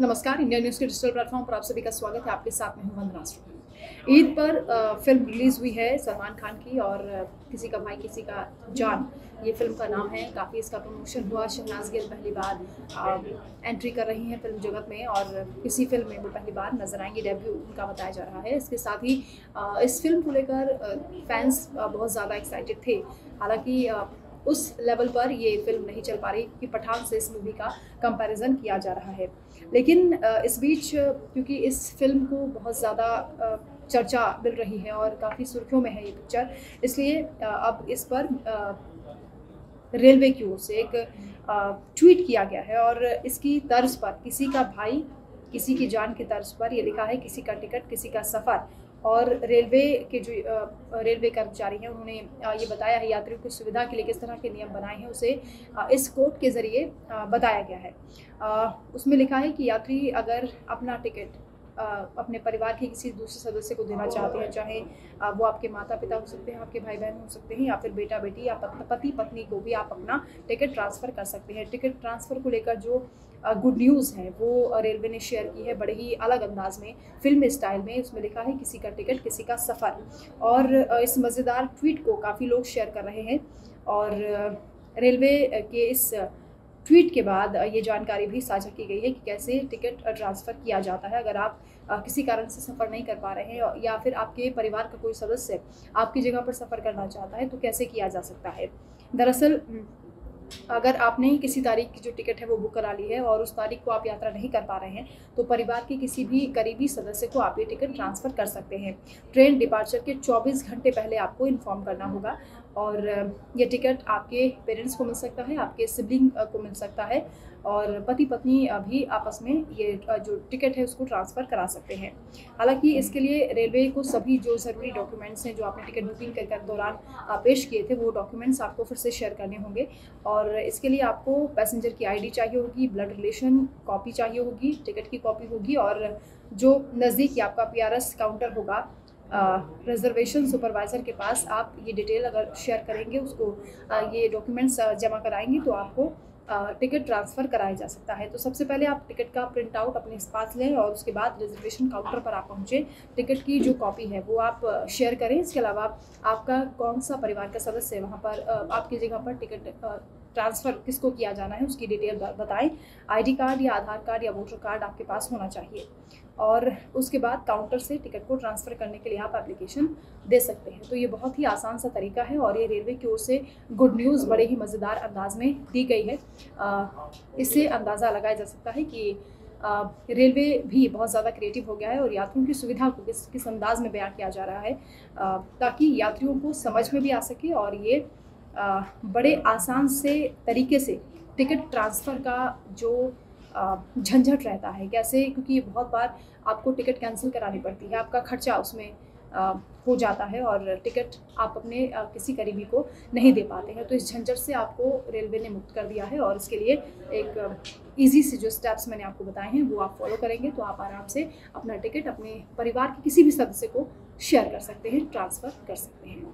नमस्कार, India news के digital platform पर आप सभी का स्वागत है। आपके साथ में हूँ वंदना ईद पर फ़िल्म रिलीज़ हुई है सलमान खान की और किसी का भाई, किसी का जान। ये फ़िल्म का नाम है, काफ़ी इसका प्रमोशन हुआ। शहनाज गिल पहली बार एंट्री कर रही हैं फ़िल्म जगत में और किसी फ़िल्म में वो पहली बार नज़र आएँगे। डेब्यू उनका बताया जा रहा है। इसके साथ ही इस फ़िल्म को लेकर फैंस बहुत ज़्यादा एक्साइटेड थे। हालाँकि उस लेवल पर ये फ़िल्म नहीं चल पा रही क्योंकि पठान से इस मूवी का कंपैरिजन किया जा रहा है। लेकिन इस बीच, क्योंकि इस फ़िल्म को बहुत ज़्यादा चर्चा मिल रही है और काफ़ी सुर्खियों में है ये पिक्चर इसलिए अब इस पर रेलवे की ओर से एक ट्वीट किया गया है और इसकी तर्ज पर किसी का भाई, किसी की जान की तर्ज पर ये लिखा है, किसी का टिकट किसी का सफ़र और रेलवे के जो रेलवे कर्मचारी हैं, उन्होंने ये बताया है यात्रियों की सुविधा के लिए किस तरह के नियम बनाए हैं, उसे इस कोर्ट के ज़रिए बताया गया है। उसमें लिखा है कि यात्री अगर अपना टिकट अपने परिवार के किसी दूसरे सदस्य को देना चाहते हैं, चाहे वो आपके माता पिता हो सकते हैं, आपके भाई बहन हो सकते हैं, या फिर बेटा बेटी या पति पत्नी को भी आप अपना टिकट ट्रांसफ़र कर सकते हैं। टिकट ट्रांसफ़र को लेकर जो गुड न्यूज़ है, वो रेलवे ने शेयर की है बड़े ही अलग अंदाज में फ़िल्म स्टाइल में, उसमें लिखा है किसी का टिकट किसी का सफ़र। और इस मज़ेदार ट्वीट को काफ़ी लोग शेयर कर रहे हैं और रेलवे के इस ट्वीट के बाद ये जानकारी भी साझा की गई है कि कैसे टिकट ट्रांसफ़र किया जाता है। अगर आप किसी कारण से सफ़र नहीं कर पा रहे हैं या फिर आपके परिवार का कोई सदस्य आपकी जगह पर सफ़र करना चाहता है तो कैसे किया जा सकता है? दरअसल अगर आपने किसी तारीख की जो टिकट है वो बुक करा ली है और उस तारीख को आप यात्रा नहीं कर पा रहे हैं तो परिवार के किसी भी करीबी सदस्य को आप ये टिकट ट्रांसफ़र कर सकते हैं। ट्रेन डिपार्चर के 24 घंटे पहले आपको इन्फॉर्म करना होगा। और ये टिकट आपके पेरेंट्स को मिल सकता है, आपके सिबलिंग को मिल सकता है और पति पत्नी भी आपस में ये जो टिकट है उसको ट्रांसफ़र करा सकते हैं। हालाँकि इसके लिए रेलवे को सभी जो ज़रूरी डॉक्यूमेंट्स हैं, जो आपने टिकट बुकिंग कर दौरान पेश किए थे, वो डॉक्यूमेंट्स आपको फिर से शेयर करने होंगे और इसके लिए आपको पैसेंजर की आईडी चाहिए होगी, ब्लड रिलेशन कॉपी चाहिए होगी, टिकट की कॉपी होगी और जो नज़दीकी आपका पीआरएस काउंटर होगा रिजर्वेशन सुपरवाइज़र के पास आप ये डिटेल अगर शेयर करेंगे उसको आ, ये डॉक्यूमेंट्स जमा कराएँगे तो आपको टिकट ट्रांसफ़र कराया जा सकता है। तो सबसे पहले आप टिकट का प्रिंट आउट अपने पास लें और उसके बाद रिजर्वेशन काउंटर पर आप पहुँचें। टिकट की जो कॉपी है वो आप शेयर करें। इसके अलावा आपका कौन सा परिवार का सदस्य वहाँ पर आपकी जगह पर टिकट ट्रांसफ़र किसको किया जाना है उसकी डिटेल बताएँ। आईडी कार्ड या आधार कार्ड या वोटर कार्ड आपके पास होना चाहिए। और उसके बाद काउंटर से टिकट को ट्रांसफ़र करने के लिए आप एप्लीकेशन दे सकते हैं। तो ये बहुत ही आसान सा तरीका है और ये रेलवे की ओर से गुड न्यूज़, बड़े ही मज़ेदार अंदाज में दी गई है। इससे अंदाज़ा लगाया जा सकता है कि रेलवे भी बहुत ज़्यादा क्रिएटिव हो गया है और यात्रियों की सुविधा को किस किस अंदाज में बयान किया जा रहा है। ताकि यात्रियों को समझ में भी आ सके और ये बड़े आसान से, तरीके से टिकट ट्रांसफ़र का जो झंझट रहता है। कैसे? क्योंकि बहुत बार आपको टिकट कैंसिल करानी पड़ती है, आपका खर्चा उसमें हो जाता है और टिकट आप अपने किसी करीबी को नहीं दे पाते हैं। तो इस झंझट से आपको रेलवे ने मुक्त कर दिया है और इसके लिए एक इजी से जो स्टेप्स मैंने आपको बताए हैं, वो आप फॉलो करेंगे तो आप आराम से अपना टिकट अपने परिवार के किसी भी सदस्य को शेयर कर सकते हैं ट्रांसफ़र कर सकते हैं।